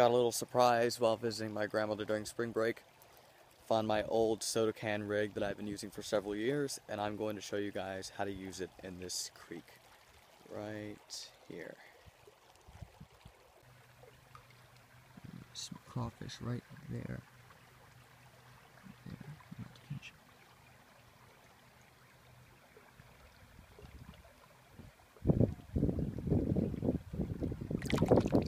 Got a little surprise while visiting my grandmother during spring break. Found my old soda can rig that I've been using for several years, and I'm going to show you guys how to use it in this creek right here. Some crawfish right there. there.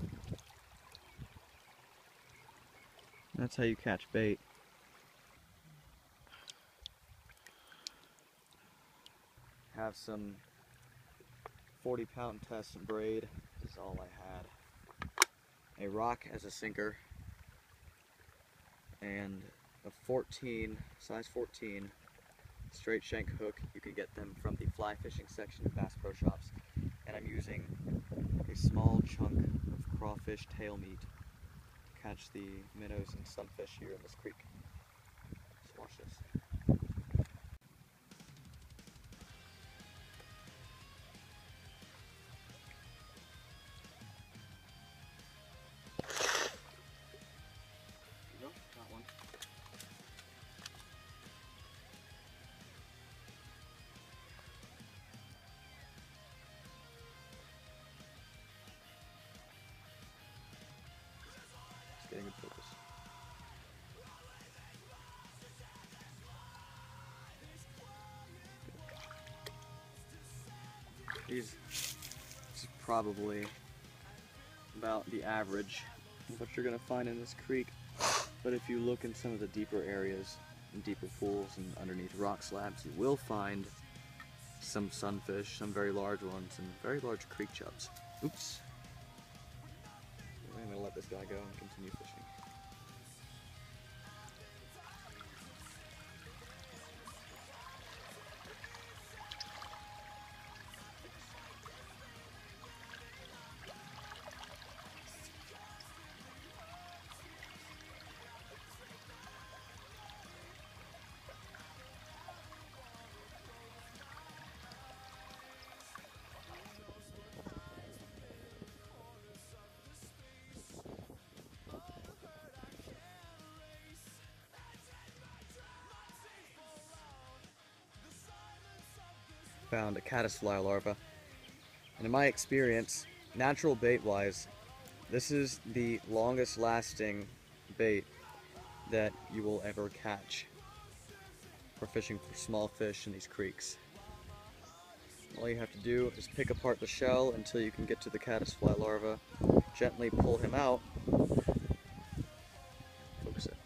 That's how you catch bait. Have some 40 pound test and braid is all I had. A rock as a sinker and a 14, size 14 straight shank hook. You can get them from the fly fishing section of Bass Pro Shops. And I'm using a small chunk of crawfish tail meat catch the minnows and sunfish here in this creek. Let's watch this. Is probably about the average of what you're going to find in this creek. But if you look in some of the deeper areas, and deeper pools and underneath rock slabs, you will find some sunfish, some very large ones, and very large creek chubs. Oops I'm going to let this guy go and continue fishing. Found a caddisfly larva. And in my experience, natural bait wise, this is the longest lasting bait that you will ever catch for fishing for small fish in these creeks. All you have to do is pick apart the shell until you can get to the caddisfly larva, gently pull him out, focus it,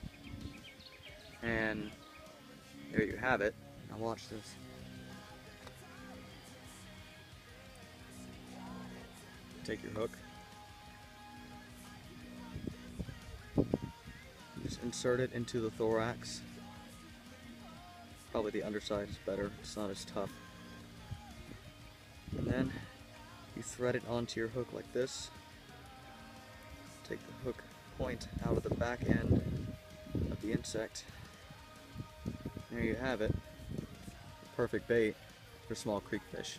and there you have it. Now watch this. Take your hook. Just insert it into the thorax. Probably the underside is better, it's not as tough. And then you thread it onto your hook like this. Take the hook point out of the back end of the insect. There you have it. Perfect bait for small creek fish.